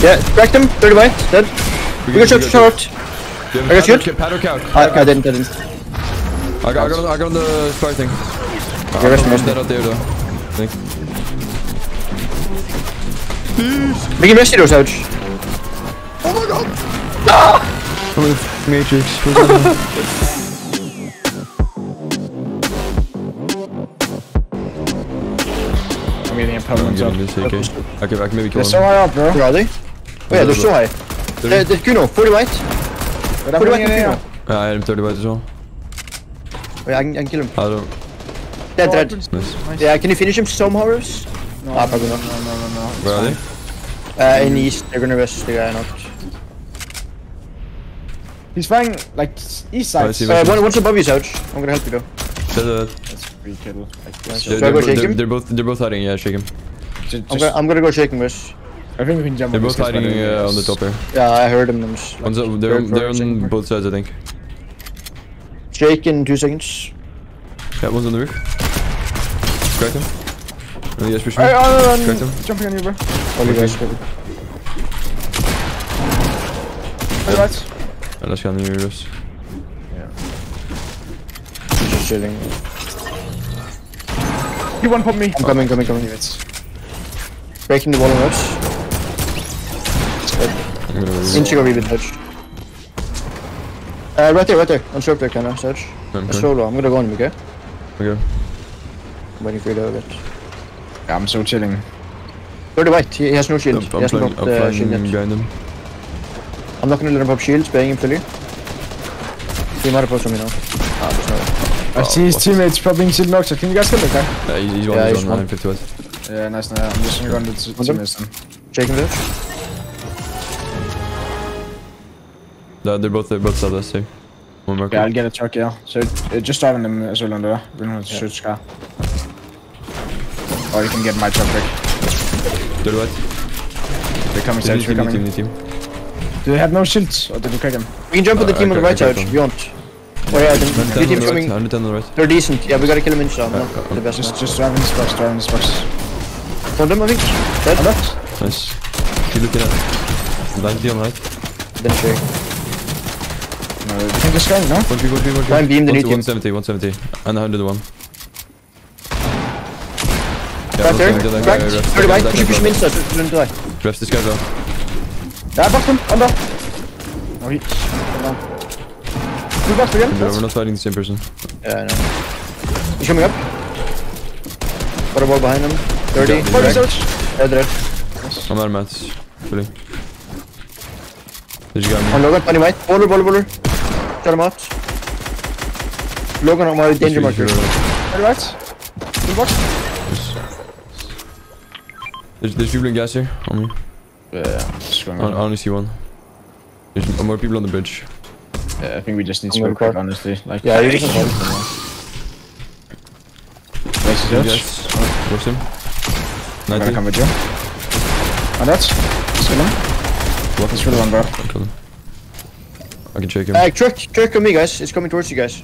Yeah, cracked him. 30 white. Dead. We got shot short. Do you have I got shoot. Powder cow. I, I didn't, I didn't. I got, I got, on, I got on the spy thing. Okay, rest I'm rest. dead out there though. I think. We can rest those out. Oh ah! Matrix. I'm getting a I'm permanent getting shot. this AK. Okay, I can maybe kill They're so him. high up, bro. Where are they? Oh yeah, they're so high. Uh, the Kuno, 40 white. But I'm 40 white getting and in Kuno. Uh, I had him 30 white as well. Wait, I can, I can kill him. I don't. Dead, dead. Nice. Yeah, can you finish him somehow, Rose? No, Ah, no, probably no, not. no, no, no, no. Where are they? Uh, in east, they're gonna rest the guy not. He's flying like east Oh, side. see. Uh, one, one's above you, Ouch. I'm gonna help you though. They're, That's free kill. Like, Nice. Should I go they're, shake they're, him? they're both they're both hiding. Yeah, shake him. ju- I'm gonna, I'm gonna go shake him, Rose. I think we can jump They're on both hiding uh, on the top here. Yeah, I heard him. Like, One's, they're they're on both sides, I think. Shake in two seconds. Yeah, one's on the roof. Cracked him. Oh, yes, push me. Hey, oh, no, no, Cracked no, him. jumping on you, bro. All you guys covered. Hey, right. Ja, dat gaan nu dus. Just chilling. You one pop me. I'm coming, coming, coming. Breaking the wall on us. I'm gonna go. Inch go read touch. Uh, right there, right there. On short there, kinda, Serge. I'm A solo. I'm gonna go on him, okay? Okay. I'm waiting for you to have it. Yeah, I'm so chilling. Go to white. He, he has no shield. I'm, I'm hasn't flying, popped I'm uh, shield yet. behind them. I'm not gonna let him pop shield, spraying him fully. He might have posted me now. Ah, there's no way. I see his what? teammates popping shield knocks. Can you guys kill that guy? Yeah, he's, he's one, Yeah, he's he's one, one. 150 watt. Yeah, nice. nice. I'm just gonna go on the t- One teammates then. Shake him there. Yeah, they're both, they're both south west, so. One marker. Yeah, I'll get a truck, yeah. So uh, just driving them as well under. We don't have to shoot car. Or you can get my truck back. Third white. They're coming, New Sage, team, they're new team, coming. team. Do they have no shields? Or did you crack them? We can jump on the Uh, team on the right side if you want. Oh yeah, the, the 110 on team's the right, coming. 110 on the right. They're decent. Yeah, we gotta kill them in shot. Uh, Not uh, the best. Just, Just, just driving this box, driving this box. One them, I think. Dead. On that? Nice. Keep looking at. 90 on the right. Then shake. No, you can just go, no? One tree, one tree, one tree. Try and beam the new team. 170, 170. And 101. Yeah, Right there. 170, that guy, Cracked. Thirty that Push him, that push him inside. so Don't die. Refs this guy though. Yeah, I boxed him. Under. No, he. On. Box again. No, we're not fighting the same person. Yeah, I know. He's coming up. Got a ball behind him. 30. Yeah, Forty search. Dead, dead. I'm out of mats. Fully. Did you got On me? Logan, 20 white. Bowler, bowler, bowler. Shut him out. Logan on my danger marker. Very right. Full box. There's, there's people in gas here on me. Yeah, I, I on. only see one. There's more people on the bridge. Yeah, I think we just need I'm to gonna quick, crack. honestly. Like, Yeah, you can call. Place is yours. Yes. Where's him? I'm 90. gonna come with you. And that's. Just kill him. What? It's really one, bro. I'll kill him. I can shake him. Uh, truck, truck on me, guys. It's coming towards you guys.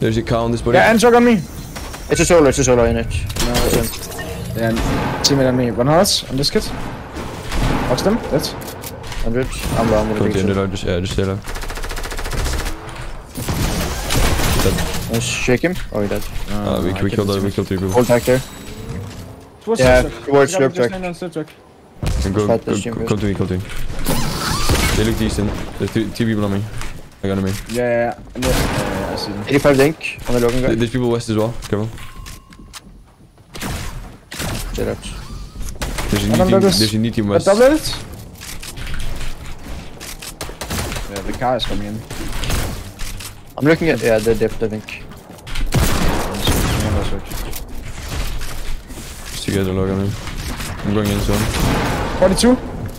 There's a cow on this body. Yeah, and truck on me. It's a solo, it's a solo in it. No, it's in. Yeah, and teammate on me. One hearts on this kid. Box them. That's. 100. I'm low, I'm gonna Don't take end it it. out, just, yeah, just stay low. Let's shake him. Oh, he dead. Uh, we, we killed, uh, we killed three people. Hold back there. Towards Yeah, slurp truck. towards Yeah, slurp just truck. land on slurp truck. And go, go, go, first. come to me, come to me. They look decent. There's two, two people on me. I got on me. Yeah, yeah, yeah. And yeah, yeah, yeah, I see them. 85 dink on the Logan guy. There's people west as well. Careful. Stay that. There's a I new don't team, know this- there's a new team west. double it. Yeah, the car is coming in. I'm looking at, yeah, the depth, I think. Just together, log on him. I'm going in zone. 42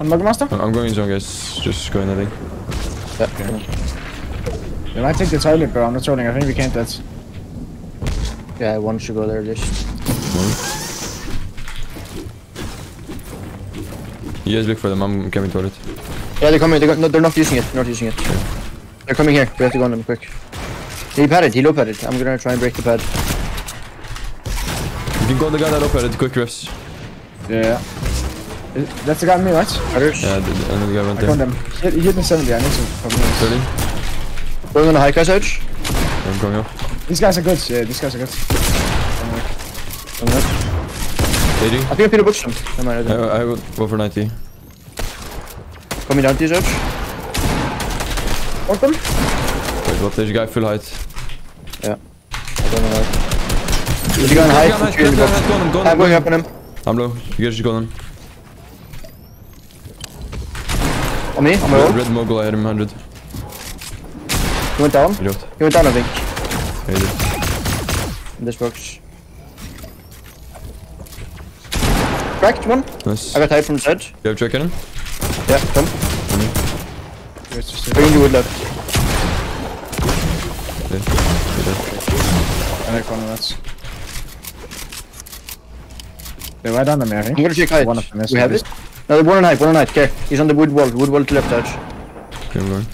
on Mugger Master. I'm I'm going in zone, guys. Just going, I think. Yeah, We might take the toilet, bro. I'm not trolling. I think we can't. That's. yeah one should go there just. You guys look for them. I'm coming toward it. Yeah, they're coming. They're, go- no, they're not using it. They're not using it. They're coming here. We have to go on them quick. He padded. He low padded. I'm gonna try and break the pad. You can go on the guy that it. Quick refs. Yeah. That's the guy on me, right? Yeah, the, the, another guy went I there. them. He, he hit me 70, I need to come in. 30. Going on the high guys ouch. I'm going up. These guys are good, yeah, these guys are good. Coming up. 80. I think I Peter butched him. Never mind, I I. I will go for 90. Coming down to you, ouch. Hold them. Wait, what? There's a guy full height. I don't know why. There's a guy on high. Guy on height, three in the guy on box. height, go on him, go on I'm him, going go up on him. on him. I'm low. You guys should go on him. On me, on my Red, roll. red mogul, I had him 100. He went down. He left. He went down, I think. Yeah, he did. In this box. Cracked one. Nice. I got high from the side. You have check in him? Yeah, come. It's just Bring the wood left. Yeah. He did. I like one of that's. They're right under me, I think. I'm gonna check height. One of them is We have it. No, one on height, one on height. Okay, he's on the wood wall. Wood wall to left edge. Okay, I'm going.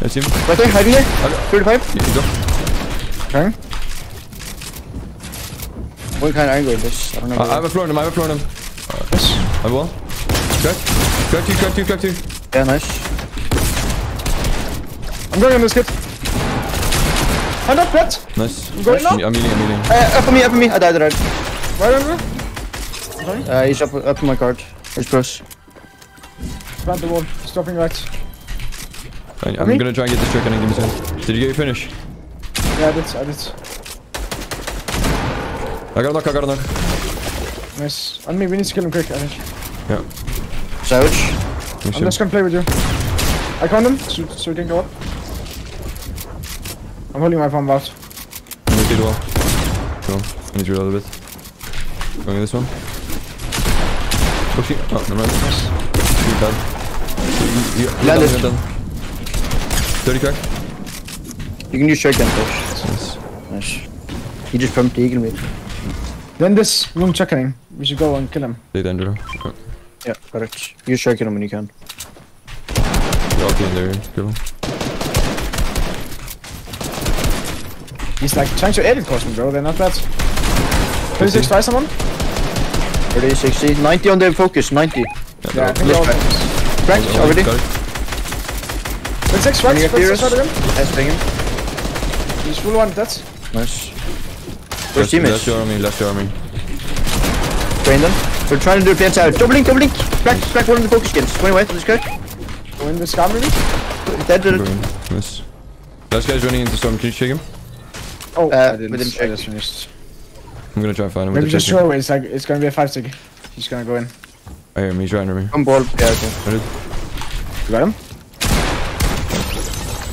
I see him. Right there, hiding there. 35. He, he dropped. Okay. What kind of angle is this? I don't know. I, I have a floor on him, I have a floor on him. Yes. I have one. Crack. Crack two, crack two, crack two. yeah, nice. I'm going on this kid. Hand up, Brett. Nice. I'm going now. I'm healing, I'm healing. Uh, up on me, up on me. I died, I died. Right under. Uh, he's up, up on my card. He's close. Plant the wall. Stopping right. I, I'm Me? gonna try and get this trick and then give me some. Did you get your finish? Yeah, I did, I did. I got a knock, I got a knock. Nice. On me, we need to kill him quick, I think. Yeah. Savage. Thanks, I'm Jim. just gonna play with you. I con him, so, so we can go up. I'm holding my bomb out. I'm gonna see the wall. Cool. I need to reload a bit. Going this one. Oh shit. Oh, never mind. Too bad. You, you, Land you it. done, you done. 30 crack. You can use shotgun push. Nice. Nice. He just pumped the eagle me. Then this room checking. We should go and kill him. They danger. Oh, Yeah, correct. Use shotgun him when you can. you're all in there. Kill him. He's like trying to edit cost me, bro. They're not bad. 36 try someone? 30, 60, 90 on the focus, 90. Yeah, I they're think they're all Lift focused. Cracked all- all already. got it. 36 Can right? you 36 get right? Nice bang him. He's full one, that's. Nice. Last- First team Last is your army, last your army. train them. We're trying to do a plants out. Double link, double link. Crack, crack one of the focus skins. 20 white, this guy. Go in the scar maybe? Dead, did it. Nice. Last guy's running into storm. Can you shake him? Oh, Uh, I didn't. didn't I check. just finished. I'm gonna try and find him Maybe just chasing. throw it. It's like it's gonna be a five stick. He's gonna go in. I hear him, he's right under me. One ball. Yeah, okay. I did. You got him?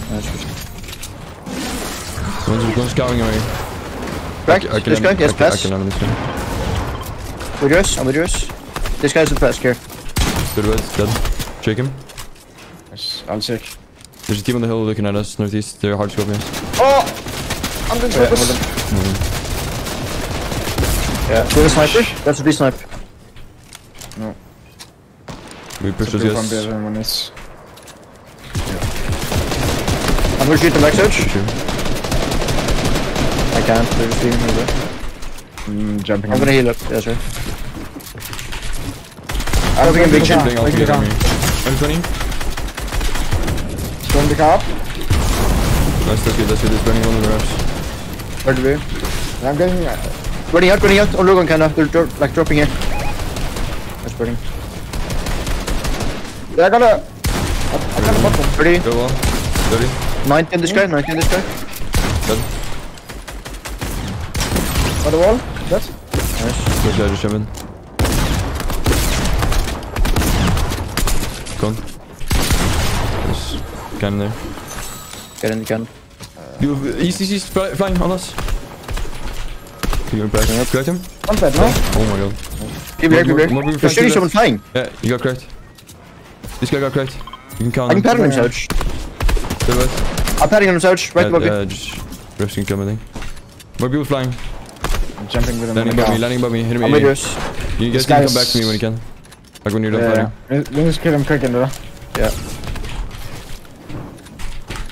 Nice. good. One's, one's scouting away. Crack, I can this guy, land- yes, I can, I can this guy. With yours, I'm with yours. This guy's the pass here. Good red, dead. Shake him. Yes, I'll check. There's a team on the hill looking at us, northeast. They're hard scorpions. Oh! I'm doing Yeah, purpose. hold on. Mm. Yeah, do a sniper. That's a B snipe. No. We push So those blue from guys. there. I'm gonna shoot them back search. I can't, they're just leaving me there. Mm, jumping I'm in. gonna heal up, yes sir. I'm taking a big car, Playing all taking the together. car. I'm 20. Throwing the car up. Nice, that's good, that's good. It's burning one of the reps. Where to be? And I'm getting. Uh, Running out, running out. Oh, look on kinda. They're dro like dropping here. That's burning. yeah, I got a. I, I got a bottom. 30, Go well. 30. 90 in this guy, 90 in this guy. Dead. By the wall. That. Nice. Guys are shoving. Gone. There's cannon there. Get in the gun. You have east, east, east, flying on us. You back. Yep. Cracked him? One bed, no? Oh my god. Keep here, keep More- here. more There's shooting someone flying. Yeah, you got cracked. This guy got cracked. You can count I can him. pattern him, Yeah. Souch. To right. I'm patting him, Souch. Right above yeah, you. just resting come, I think. More people flying. I'm jumping with him. Landing on above me, landing above me. Hit me. I'm with yours. You guys can come back to me when you can. Like when you're done Yeah, fighting. yeah. Let- Let's kill him quick in. Uh, yeah.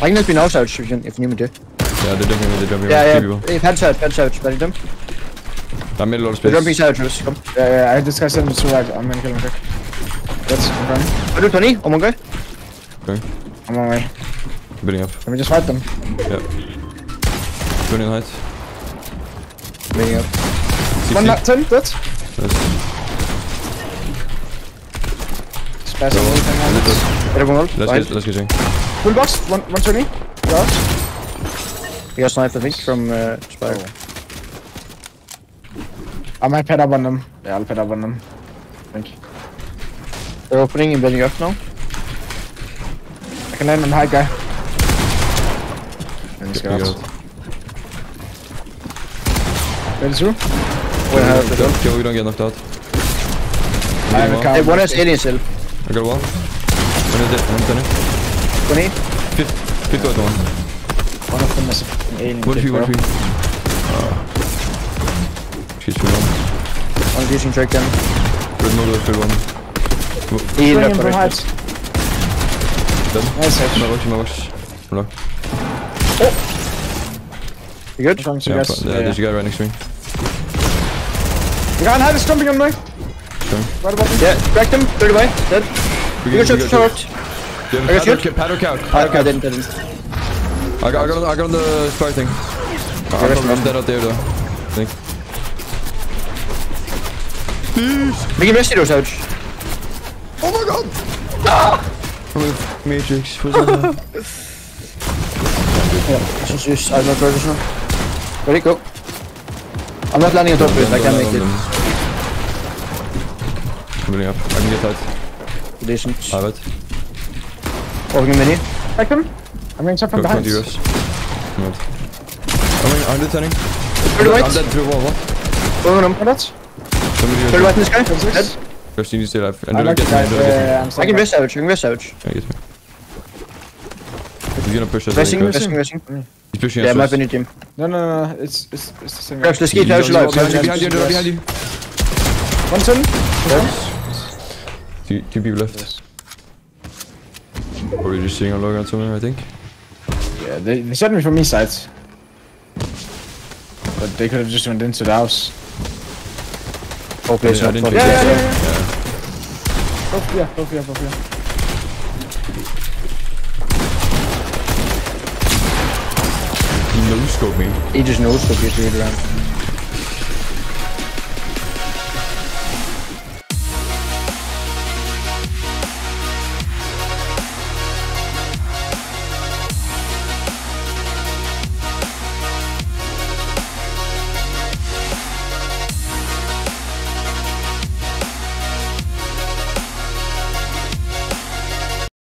I can help you now, Souch, if you, need me to. Yeah, they're jumping me, they're jumping me. Yeah, Two yeah. people. Hey, Pad Souch, Pad Souch. Better them. I made a lot of They're space. jumping Souch, Russ. Come. Yeah, yeah. I this guy sent me to right. I'm gonna kill him quick. That's okay. I do 20 on one guy. Okay. I'm on my way. Building up. Let me just fight them. Yeah. 20 in height. Bringing up. 60. One not 10, dead. Nice. Spazzing Go on. everything Let's, it. Everyone let's get, let's get going. Full box, one, 120. Guards. He got sniped, I think, from uh, Spire. I might pet up on them. Yeah, I'll pet up on them. Thank you. They're opening and building up now. I can land on high guy. Thanks, guys. Ready through? Wait, I have don't kill, we don't get knocked out. I have a cow. One is alien still. I got one. One is dead, I'm turning. 20? 50, 50 one. One of them is an alien. 1v1v. Using Drake down. Red mode was one. He healed Swing up him from it. heights. Nice My hit. watch, my watch. Hello. You good? As long you Yeah, guys. yeah, uh, Yeah, there's a guy right next to me. The guy on height is jumping on me. Sure. Right above me. Yeah, cracked him. 30 by. Dead. We got shot short. Yeah, I got paddock, shoot. paddock out. I didn't, I didn't. I got, I got, on, I got on the spy thing. I'm, I'm, dead out there though. I think. We can rest you, Savage. Oh my god! Ah! Matrix. What's that? Yeah, since you I don't know now. Ready, go. I'm not landing on top of it, I can't make it I'm building up. I can get tight. decent. I have it. Opening mini. Back them. I'm getting shot from Go, behind. 20 euros. I'm, in- I'm dead turning. 30 I'm white. dead through wall. What? Going on. Oh, that's. 20 euros. 30 white in this guy. Dead. First you need to stay alive. And I don't like the get me. guy. Get me. I'm I staying can back. rest Savage, I can rest Savage. Yeah, get me. He's gonna push us. Resting, I think, resting, resting. He's pushing Yeah, us. might first. be new team. No, no, no, no. It's, it's, it's the same guy. Perhaps let's He's keep Savage alive. the wall, Behind you, behind you, behind you. One turn. Two, two people left. Or you're just sitting on low ground somewhere, I think. Yeah, they, they shot me from east side. But they could have just went into the house. Hopefully it's I not didn't fucking think Yeah, so. yeah, dead. yeah, Both, yeah, both, yeah, both, yeah. He no scope me. He just knows what he's doing around.